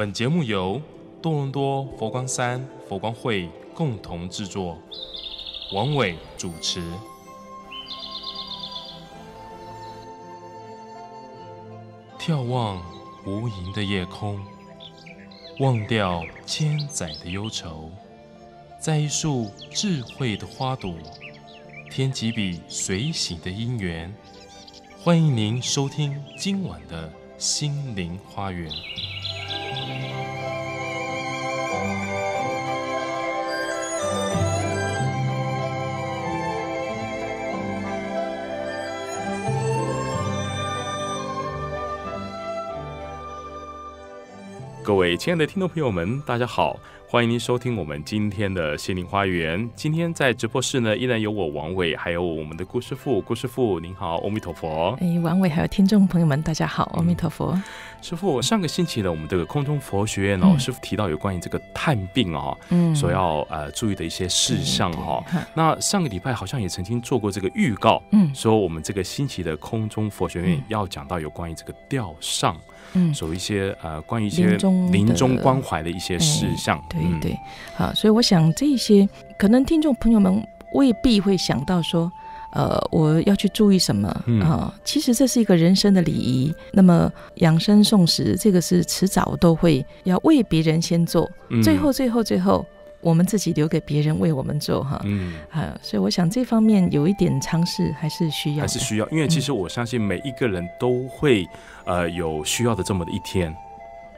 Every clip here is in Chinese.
本节目由多伦多佛光山佛光会共同制作，王伟主持。眺望无垠的夜空，忘掉千载的忧愁，在一束智慧的花朵，添几笔随喜的因缘。欢迎您收听今晚的心灵花园。各位亲爱的听众朋友们，大家好，欢迎您收听我们今天的心灵花园。今天在直播室呢，依然有我王伟，还有我们的顾师傅。顾师傅您好，阿弥陀佛。哎，王伟还有听众朋友们，大家好，阿弥陀佛。师傅，上个星期呢，我们这个空中佛学院哦，师傅提到有关于这个探病哦，嗯，所要呃注意的一些事项哈。那上个礼拜好像也曾经做过这个预告，嗯，说我们这个星期的空中佛学院要讲到有关于这个吊上。嗯，有一些呃，关于一些临终关怀的一些事项，对对，好，所以我想这些可能听众朋友们未必会想到说，呃，我要去注意什么啊？其实这是一个人生的礼仪。那么养生送食，这个是迟早都会要为别人先做，最后最后最后。我们自己留给别人为我们做哈，嗯，啊，所以我想这方面有一点尝试还是需要，还是需要，因为其实我相信每一个人都会呃有需要的这么的一天。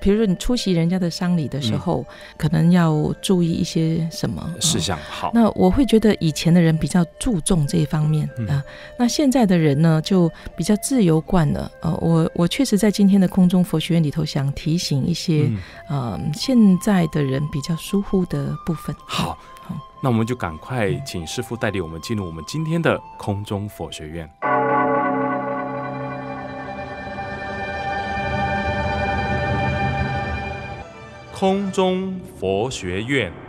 比如说你出席人家的丧礼的时候，可能要注意一些什么事项？好，那我会觉得以前的人比较注重这一方面啊，那现在的人呢就比较自由惯了。呃，我我确实在今天的空中佛学院里头想提醒一些呃现在的人比较疏忽的部分。好，好，那我们就赶快请师傅带领我们进入我们今天的空中佛学院。空中佛学院。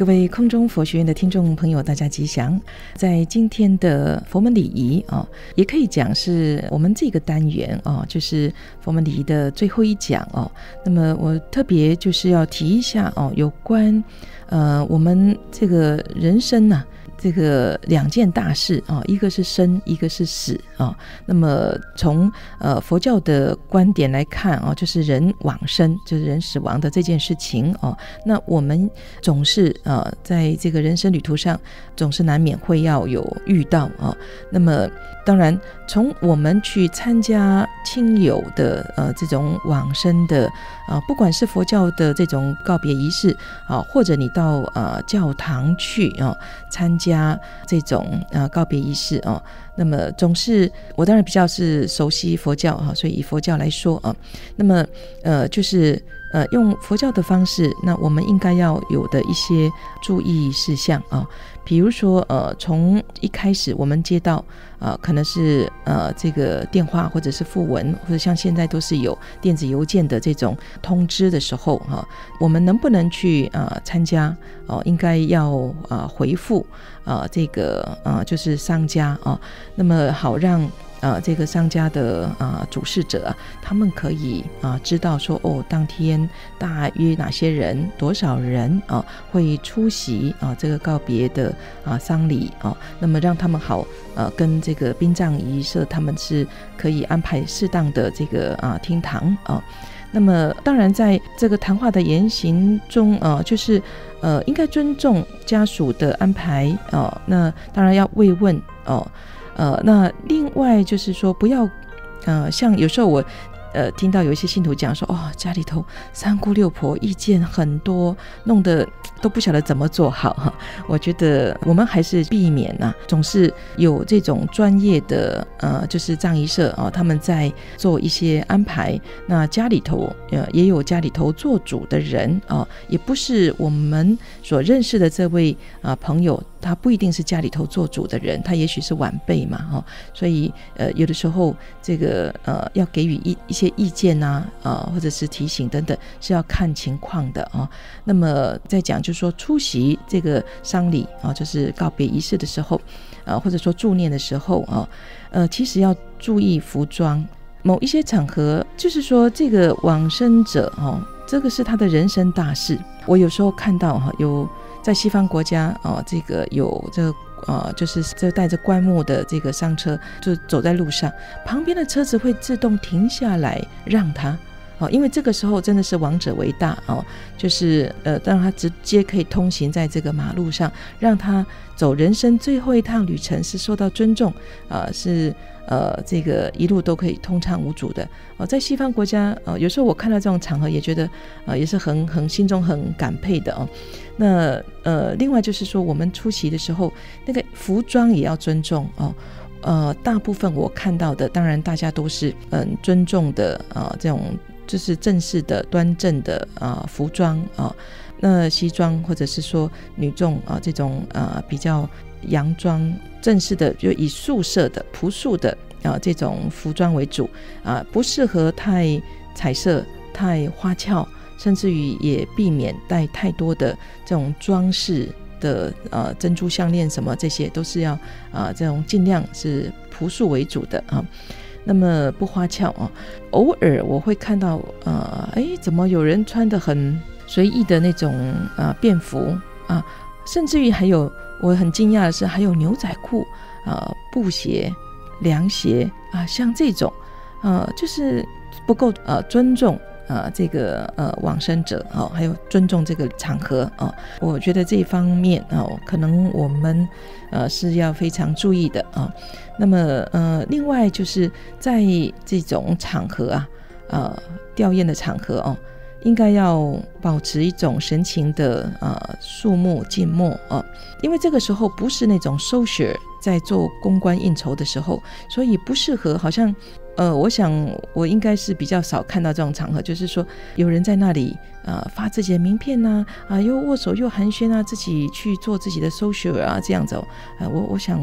各位空中佛学院的听众朋友，大家吉祥！在今天的佛门礼仪啊，也可以讲是我们这个单元啊，就是佛门礼仪的最后一讲哦。那么我特别就是要提一下哦，有关呃我们这个人生呢。这个两件大事啊，一个是生，一个是死啊。那么从呃佛教的观点来看啊，就是人往生，就是人死亡的这件事情啊。那我们总是呃在这个人生旅途上，总是难免会要有遇到啊。那么当然，从我们去参加亲友的呃这种往生的啊，不管是佛教的这种告别仪式啊，或者你到呃教堂去啊参加。加这种呃告别仪式哦，那么总是我当然比较是熟悉佛教哈，所以以佛教来说啊，那么呃就是呃用佛教的方式，那我们应该要有的一些注意事项啊。比如说，呃，从一开始我们接到，呃，可能是呃这个电话或者是附文，或者像现在都是有电子邮件的这种通知的时候，哈，我们能不能去呃参加？哦，应该要呃回复，呃这个呃就是商家啊，那么好让。呃，这个商家的啊主事者，他们可以啊知道说，哦，当天大约哪些人，多少人啊会出席啊这个告别的啊丧礼啊，那么让他们好呃跟这个殡葬仪社他们是可以安排适当的这个啊厅堂啊，那么当然在这个谈话的言行中啊，就是呃应该尊重家属的安排哦，那当然要慰问哦。呃那另外就是说，不要，呃，像有时候我，呃，听到有一些信徒讲说，哦，家里头三姑六婆意见很多，弄得都不晓得怎么做好哈。我觉得我们还是避免呐，总是有这种专业的，呃，就是葬仪社啊，他们在做一些安排。那家里头，呃，也有家里头做主的人啊，也不是我们所认识的这位啊朋友。他不一定是家里头做主的人，他也许是晚辈嘛，哈，所以呃，有的时候这个呃，要给予一一些意见呐，啊，或者是提醒等等，是要看情况的啊。那么再讲，就是说出席这个丧礼啊，就是告别仪式的时候，啊，或者说助念的时候啊，呃，其实要注意服装。某一些场合，就是说这个往生者哦，这个是他的人生大事。我有时候看到哈，有在西方国家哦，这个有这个呃，就是这带着棺木的这个上车，就走在路上，旁边的车子会自动停下来让他哦，因为这个时候真的是王者为大哦，就是呃，让他直接可以通行在这个马路上，让他走人生最后一趟旅程是受到尊重啊，是。呃，这个一路都可以通畅无阻的哦，在西方国家，呃，有时候我看到这种场合，也觉得呃，也是很很心中很感佩的哦。那呃，另外就是说，我们出席的时候，那个服装也要尊重哦。呃，大部分我看到的，当然大家都是嗯尊重的啊，这种就是正式的、端正的啊服装啊。那西装或者是说女众啊这种啊比较。洋装正式的，就以素色的、朴素的啊这种服装为主啊，不适合太彩色、太花俏，甚至于也避免戴太多的这种装饰的呃珍珠项链什么，这些都是要啊这种尽量是朴素为主的啊。那么不花俏啊，偶尔我会看到呃，哎，怎么有人穿的很随意的那种啊便服啊，甚至于还有。我很惊讶的是，还有牛仔裤、啊布鞋、凉鞋啊，像这种，呃，就是不够呃尊重啊这个呃往生者啊，还有尊重这个场合啊。我觉得这一方面哦，可能我们呃是要非常注意的啊。那么呃，另外就是在这种场合啊，呃吊唁的场合哦。应该要保持一种神情的呃肃穆静默啊，因为这个时候不是那种 social 在做公关应酬的时候，所以不适合。好像呃，我想我应该是比较少看到这种场合，就是说有人在那里呃发自己的名片呐啊，又握手又寒暄啊，自己去做自己的 social 啊这样子。呃，我我想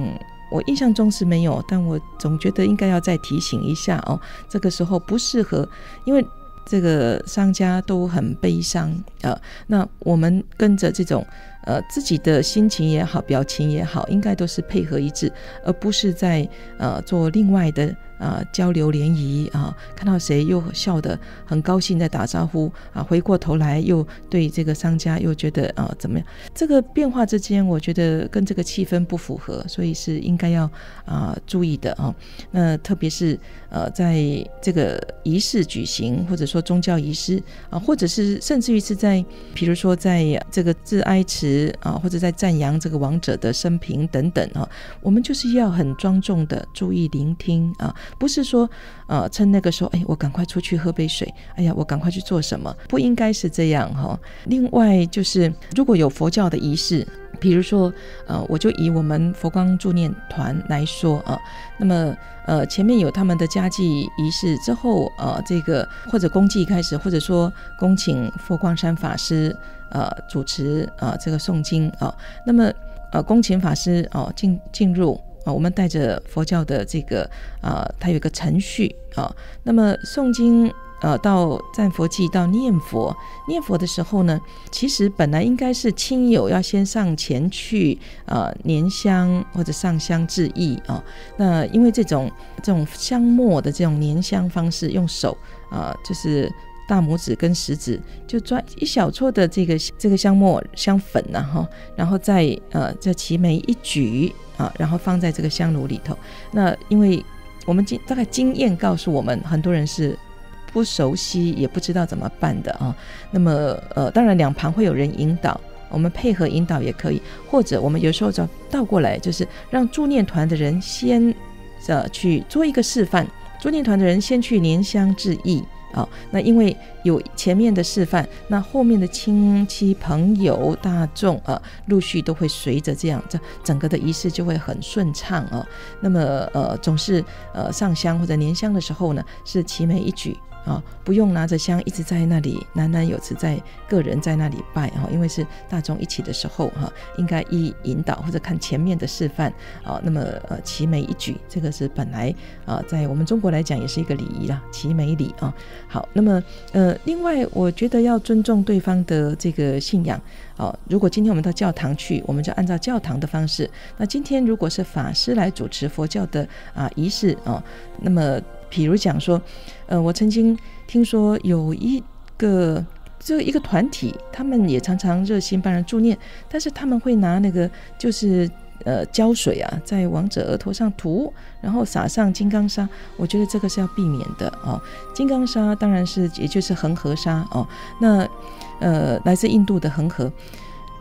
我印象中是没有，但我总觉得应该要再提醒一下哦，这个时候不适合，因为。这个商家都很悲伤啊，那我们跟着这种。呃，自己的心情也好，表情也好，应该都是配合一致，而不是在呃做另外的呃交流联谊啊。看到谁又笑得很高兴，在打招呼啊，回过头来又对这个商家又觉得啊怎么样？这个变化之间，我觉得跟这个气氛不符合，所以是应该要啊注意的啊。那特别是呃在这个仪式举行，或者说宗教仪式啊，或者是甚至于是在，比如说在这个致哀词。啊，或者在赞扬这个王者的生平等等啊，我们就是要很庄重的注意聆听啊，不是说呃趁那个时候，哎，我赶快出去喝杯水，哎呀，我赶快去做什么，不应该是这样哈。另外就是如果有佛教的仪式，比如说呃，我就以我们佛光助念团来说啊，那么呃前面有他们的家祭仪式之后，呃这个或者公祭开始，或者说恭请佛光山法师。呃，主持啊，这个诵经啊，那么呃，恭请法师哦进进入啊，我们带着佛教的这个啊，它有一个程序啊，那么诵经呃，到赞佛记到念佛，念佛的时候呢，其实本来应该是亲友要先上前去呃拈香或者上香致意啊，那因为这种这种香末的这种拈香方式，用手啊，就是。大拇指跟食指就抓一小撮的这个这个香末香粉呐哈，然后再呃这齐眉一举啊，然后放在这个香炉里头。那因为我们经大概经验告诉我们，很多人是不熟悉也不知道怎么办的啊。那么呃当然两旁会有人引导，我们配合引导也可以，或者我们有时候就倒过来，就是让助念团的人先呃去做一个示范，助念团的人先去拈香致意。好，那因为有前面的示范，那后面的亲戚朋友大众啊，陆续都会随着这样，这整个的仪式就会很顺畅啊。那么呃，总是呃上香或者拈香的时候呢，是齐眉一举啊，不用拿着香一直在那里喃喃有词，在个人在那里拜哈，因为是大众一起的时候哈，应该一引导或者看前面的示范啊，那么呃齐眉一举，这个是本来啊在我们中国来讲也是一个礼仪啦，齐眉礼啊。好，那么呃另外我觉得要尊重对方的这个信仰啊。如果今天我们到教堂去，我们就按照教堂的方式。那今天如果是法师来主持佛教的啊仪式啊，那么。比如讲说，呃，我曾经听说有一个这一个团体，他们也常常热心帮人助念，但是他们会拿那个就是呃胶水啊，在亡者额头上涂，然后撒上金刚砂。我觉得这个是要避免的哦。金刚砂当然是也就是恒河沙哦。那呃，来自印度的恒河，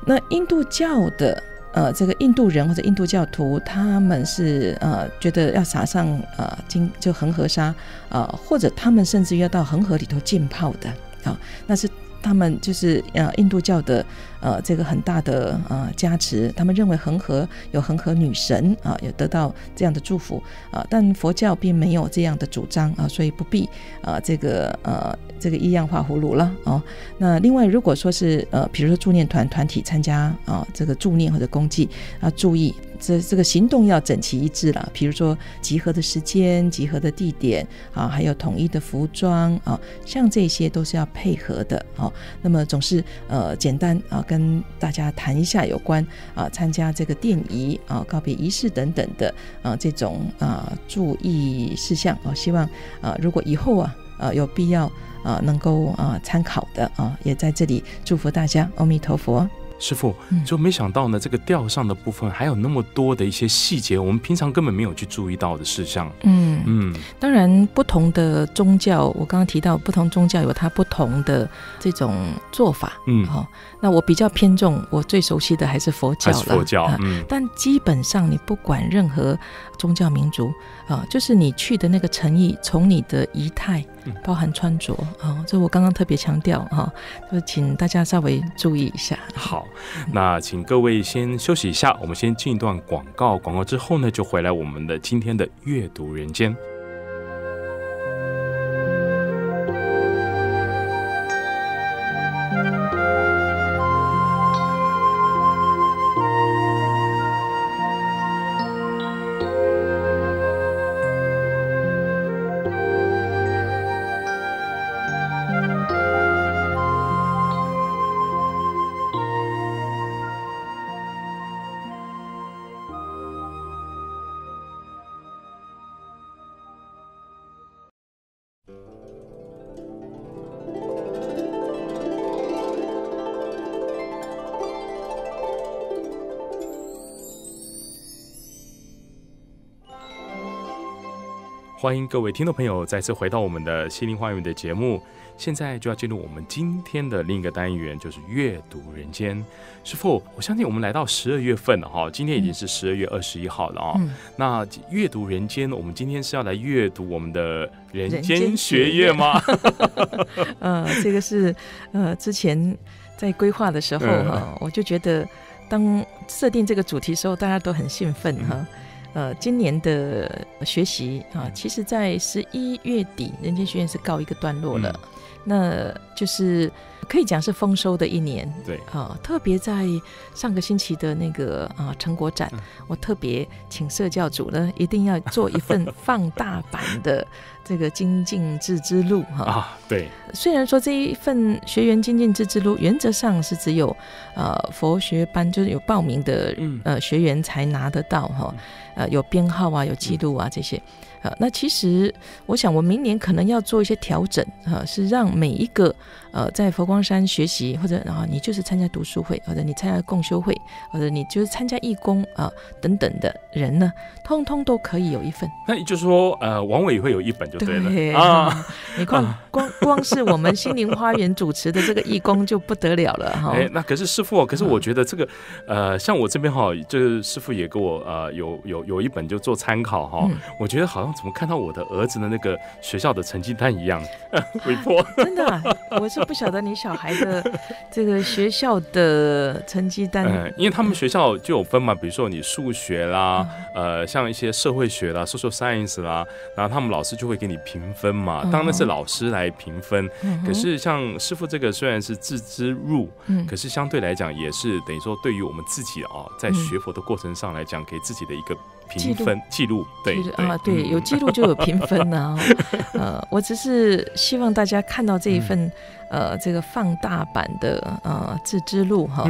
那印度教的。呃，这个印度人或者印度教徒，他们是呃觉得要撒上呃金就恒河沙，呃或者他们甚至要到恒河里头浸泡的啊，那是。他们就是呃印度教的呃这个很大的呃加持，他们认为恒河有恒河女神啊，有得到这样的祝福啊，但佛教并没有这样的主张啊，所以不必啊这个呃这个异样画葫芦了哦。那另外如果说是呃比如说助念团团体参加啊这个助念或者公祭啊，注意。这这个行动要整齐一致了，比如说集合的时间、集合的地点啊，还有统一的服装啊，像这些都是要配合的啊。那么总是呃简单啊，跟大家谈一下有关啊参加这个奠仪啊、告别仪式等等的啊这种啊注意事项啊，希望啊如果以后啊啊有必要啊能够啊参考的啊，也在这里祝福大家，阿弥陀佛。师傅，就没想到呢，这个调上的部分还有那么多的一些细节，我们平常根本没有去注意到的事项。嗯嗯，当然，不同的宗教，我刚刚提到，不同宗教有它不同的这种做法。嗯，好，那我比较偏重，我最熟悉的还是佛教了。佛教，嗯，但基本上你不管任何宗教民族啊，就是你去的那个诚意，从你的仪态。包含穿着啊，这我刚刚特别强调哈，就请大家稍微注意一下。好，那请各位先休息一下，我们先进一段广告，广告之后呢，就回来我们的今天的阅读人间。欢迎各位听众朋友再次回到我们的心灵花园的节目。现在就要进入我们今天的另一个单元，就是阅读人间。师傅，我相信我们来到十二月份了哈，今天已经是十二月二十一号了啊。那阅读人间，我们今天是要来阅读我们的人间学院吗？呃，这个是呃之前在规划的时候哈，我就觉得当设定这个主题时候，大家都很兴奋哈。呃，今年的学习啊，其实在十一月底，人间学院是告一个段落了，那就是可以讲是丰收的一年。对啊，特别在上个星期的那个啊成果展，我特别请社教组呢，一定要做一份放大版的这个精进制之路哈。啊，对。虽然说这一份学员精进制之路，原则上是只有呃佛学班就是有报名的呃学员才拿得到哈。呃，有编号啊，有记录啊，这些，呃，那其实我想，我明年可能要做一些调整，啊，是让每一个。呃，在佛光山学习，或者然后你就是参加读书会，或者你参加共修会，或者你就是参加义工啊等等的人呢，通通都可以有一份。那也就是说，呃，王伟会有一本就对了啊。你光光光是我们心灵花园主持的这个义工就不得了了哈。哎，那可是师傅，可是我觉得这个呃，像我这边哈，就是师傅也给我呃有有有一本就做参考哈。我觉得好像怎么看到我的儿子的那个学校的成绩单一样？微博。真的，我是不晓得你小孩的这个学校的成绩单，嗯因为他们学校就有分嘛，比如说你数学啦，呃，像一些社会学啦、social science 啦，然后他们老师就会给你评分嘛，当然是老师来评分。可是像师傅这个虽然是自知入，可是相对来讲也是等于说对于我们自己啊，在学佛的过程上来讲，给自己的一个。评分记录。对啊，对，有记录就有评分呢。呃，我只是希望大家看到这一份呃这个放大版的呃自知录哈，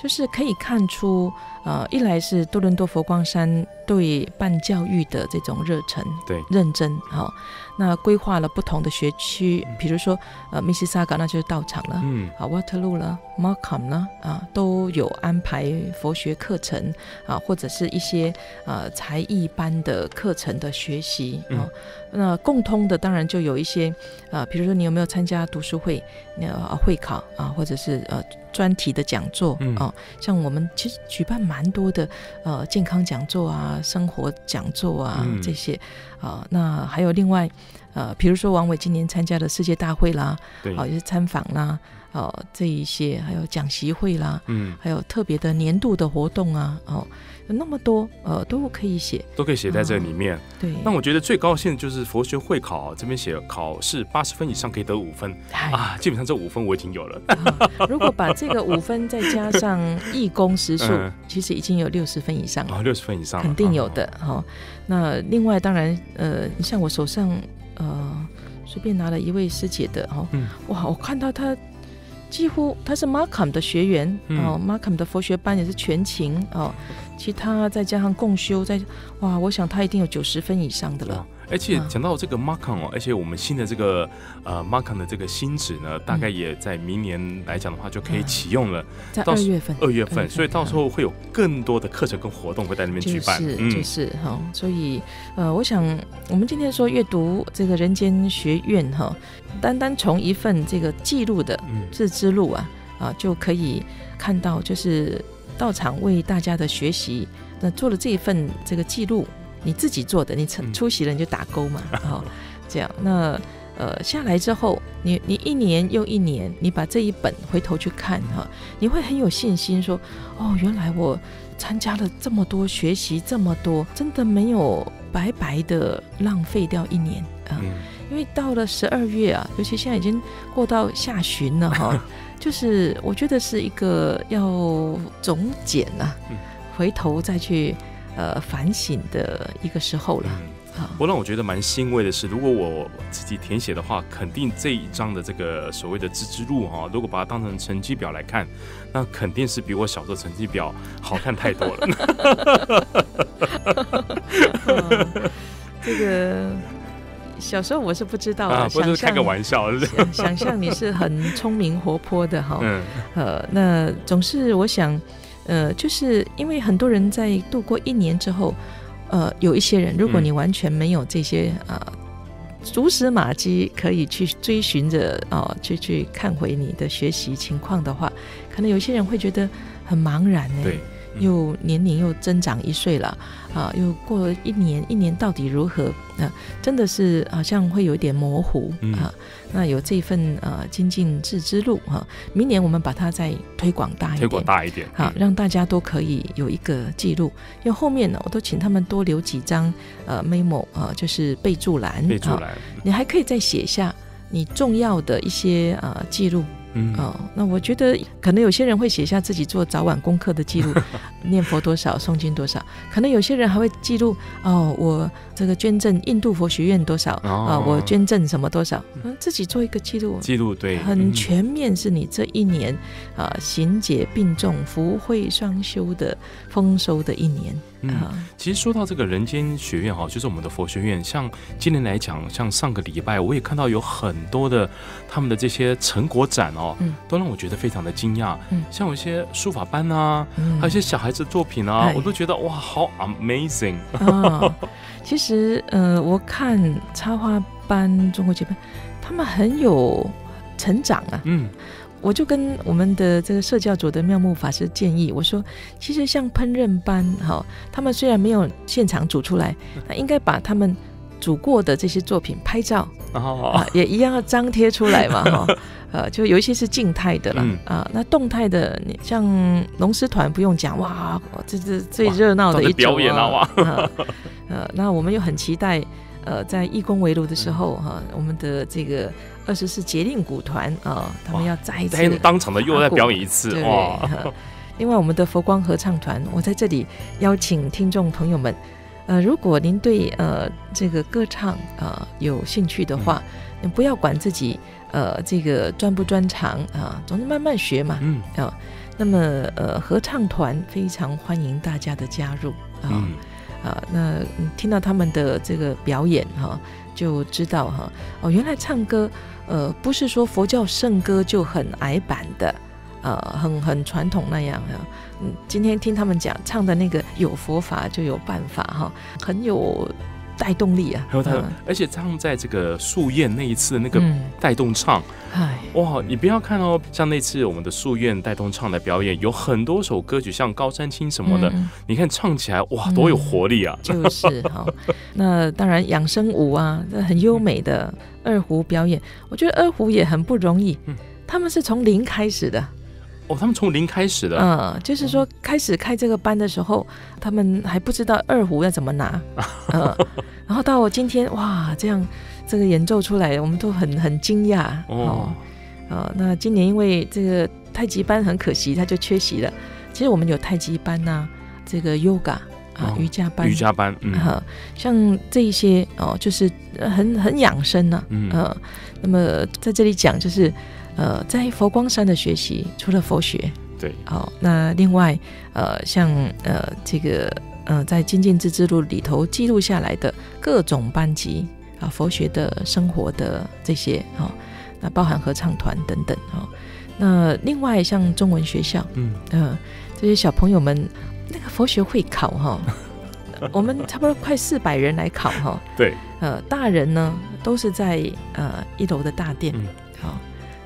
就是可以看出呃一来是多伦多佛光山对办教育的这种热忱，对认真哈。那规划了不同的学区，比如说呃密西萨嘎那就是道场了，嗯啊 Waterloo 了，Markham 呢啊都有安排佛学课程啊或者是一些呃才艺班的课程的学习啊。那共通的当然就有一些呃，比如说你有没有参加读书会、呃会考啊，或者是呃专题的讲座啊？像我们其实举办蛮多的呃健康讲座啊、生活讲座啊这些啊。那还有另外呃，比如说王伟今年参加的世界大会啦，啊，也是参访啦。哦，这一些还有讲习会啦，嗯，还有特别的年度的活动啊，哦，有那么多，呃，都可以写，都可以写在这里面。对，那我觉得最高兴的就是佛学会考这边写考试八十分以上可以得五分啊，基本上这五分我已经有了。如果把这个五分再加上义工时数，其实已经有六十分以上了。六十分以上肯定有的哈。那另外当然，呃，你像我手上，呃，随便拿了一位师姐的哈，哇，我看到她。几乎她是 Markham 的学员哦，Markham 的佛学班也是全勤哦，其他再加上共修，在哇，我想她一定有九十分以上的了。而且讲到这个 Markham 哦，而且我们新的这个呃 Markham 的这个新址呢，大概也在明年来讲的话就可以启用了，在二月份，二月份，所以到时候会有更多的课程跟活动会在那边举办，是就是哈，所以呃，我想我们今天说阅读这个人间学院哈，单单从一份这个记录的自知录啊啊就可以看到，就是到场为大家的学习，那做了这一份这个记录。你自己做的，你出出席了你就打勾嘛，好，这样。那呃下来之后，你你一年又一年，你把这一本回头去看哈，你会很有信心说，哦，原来我参加了这么多学习这么多，真的没有白白的浪费掉一年啊，因为到了十二月啊，尤其现在已经过到下旬了哈，就是我觉得是一个要总检啊，回头再去。呃，反省的一个时候了。不过让我觉得蛮欣慰的是，如果我自己填写的话，肯定这一张的这个所谓的自知录哈，如果把它当成成绩表来看，那肯定是比我小时候成绩表好看太多了。这个小时候我是不知道啊，不是开个玩笑，想象你是很聪明活泼的哈。嗯。呃，那总是我想。呃，就是因为很多人在度过一年之后，呃，有一些人，如果你完全没有这些呃蛛丝马迹可以去追寻着哦，去去看回你的学习情况的话，可能有些人会觉得很茫然呢。对。又年龄又增长一岁了啊，又过一年，一年到底如何？啊，真的是好像会有一点模糊啊。那有这份呃精进自知路哈，明年我们把它再推广大一点，推广大一点，好，让大家都可以有一个记录。因为后面呢，我都请他们多留几张呃 memo 啊，就是备注栏，备注栏，你还可以再写下你重要的一些呃记录。哦，那我觉得可能有些人会写下自己做早晚功课的记录，念佛多少，诵经多少。可能有些人还会记录哦，我这个捐赠印度佛学院多少啊，我捐赠什么多少，嗯，自己做一个记录，记录对，很全面，是你这一年啊行解并重，福慧双修的丰收的一年。嗯，其实说到这个人间学院哈，就是我们的佛学院。像今年来讲，像上个礼拜，我也看到有很多的他们的这些成果展哦，都让我觉得非常的惊讶。嗯，像有一些书法班啊，还有一些小孩子作品啊，我都觉得哇，好 amazing。啊，其实呃，我看插花班、中国结班，他们很有成长啊。嗯。我就跟我们的这个社教组的妙木法师建议，我说，其实像烹饪班，哈，他们虽然没有现场煮出来，那应该把他们煮煮过的这些作品拍照啊，也一样要张贴出来嘛哈。呃，就有一些是静态的了啊，那动态的，你像龙狮团不用讲哇，这是最热闹的一表演啊哇。呃，那我们又很期待，呃，在义工围炉的时候哈，我们的这个二十四节令鼓团啊，他们要再一次当场的又再表演一次哇。另外，我们的佛光合唱团，我在这里邀请听众朋友们，呃，如果您对呃这个歌唱啊有兴趣的话，你不要管自己呃这个专不专长啊，总是慢慢学嘛。嗯。啊，那么呃合唱团非常欢迎大家的加入啊啊，那听到他们的这个表演哈，就知道哈哦，原来唱歌呃不是说佛教圣歌就很矮板的。呃，很很传统那样啊，嗯，今天听他们讲唱的那个有佛法就有办法哈，很有带动力啊。还有他，而且唱在这个素宴那一次的那个带动唱，哎，哇，你不要看哦，像那次我们的素宴带动唱的表演，有很多首歌曲，像高山青什么的，你看唱起来哇，多有活力啊！就是 哈，那当然养生舞啊，那很优美的二胡表演，我觉得二胡也很不容易，他们是从零开始的。哦，他们从零开始的，嗯，就是说开始开这个班的时候，他们还不知道二胡要怎么拿，嗯，然后到我今天，哇，这样这个演奏出来，我们都很很惊讶。哦，呃，那今年因为这个太极班很可惜，他就缺席了。其实我们有太极班呐，这个 yoga 啊，瑜伽班，瑜伽班，嗯，像这一些哦，就是很很养生呢，嗯，那么在这里讲就是。呃，在佛光山的学习，除了佛学，对，好，那另外，呃，像呃这个呃在精进之之路里头记录下来的各种班级啊，佛学的生活的这些啊，那包含合唱团等等啊，那另外像中文学校，嗯。呃，这些小朋友们那个佛学会考哈，我们差不多快四百人来考哈，对，呃，大人呢都是在呃一楼的大殿，好。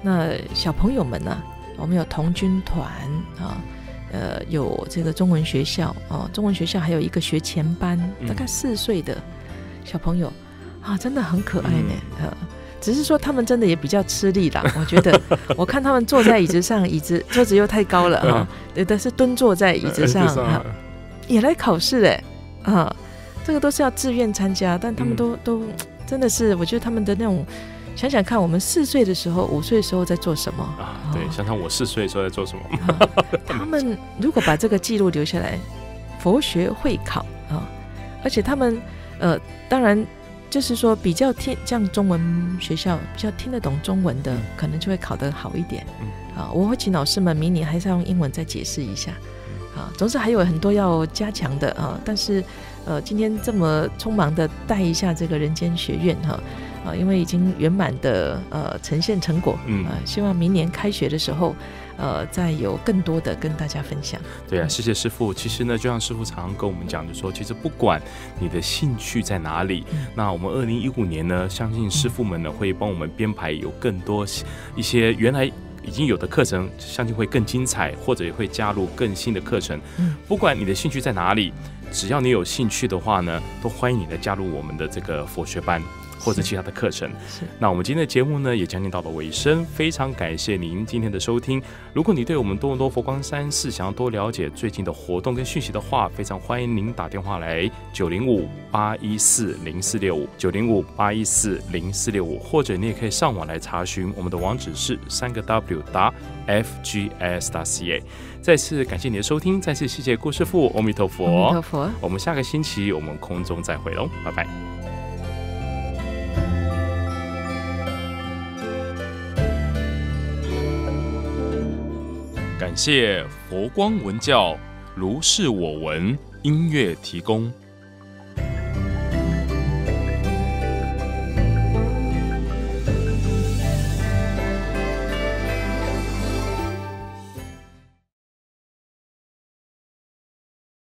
那小朋友们呢？我们有童军团啊，呃，有这个中文学校哦，中文学校还有一个学前班，大概四岁的小朋友啊，真的很可爱呢。呃，只是说他们真的也比较吃力啦。我觉得，我看他们坐在椅子上，椅子 桌子又太高了啊，有的是蹲坐在椅子上啊，也来考试嘞啊，这个都是要自愿参加，但他们都都真的是，我觉得他们的那种。想想看，我们四岁的时候、五岁的时候在做什么啊？对，想想我四岁的时候在做什么。他们如果把这个记录留下来，佛学会考啊，而且他们呃，当然就是说比较听，像中文学校比较听得懂中文的，可能就会考得好一点。嗯啊，我会请老师们明年还是要用英文再解释一下。啊，总之还有很多要加强的啊，但是呃，今天这么匆忙的带一下这个人间学院哈。啊，因为已经圆满的呃呈现成果，嗯啊，希望明年开学的时候，呃，再有更多的跟大家分享。对啊，谢谢师傅。其实呢，就像师傅常常跟我们讲的说，其实不管你的兴趣在哪里，那我们二零一五年呢，相信师傅们呢会帮我们编排有更多一些原来已经有的课程，相信会更精彩，或者也会加入更新的课程。嗯，不管你的兴趣在哪里，只要你有兴趣的话呢，都欢迎你来加入我们的这个佛学班。或者其他的课程，是。那我们今天的节目呢，也将近到了尾声，非常感谢您今天的收听。如果你对我们多伦多佛光山寺想要多了解最近的活动跟讯息的话，非常欢迎您打电话来九零五八一四零四六五九零五八一四零四六五，或者你也可以上网来查询，我们的网址是三个 W 打 FGS 打 CA。再次感谢你的收听，再次谢谢顾师傅，阿弥陀佛，阿弥陀佛。我们下个星期我们空中再会喽，拜拜。感谢佛光文教如是我闻音乐提供。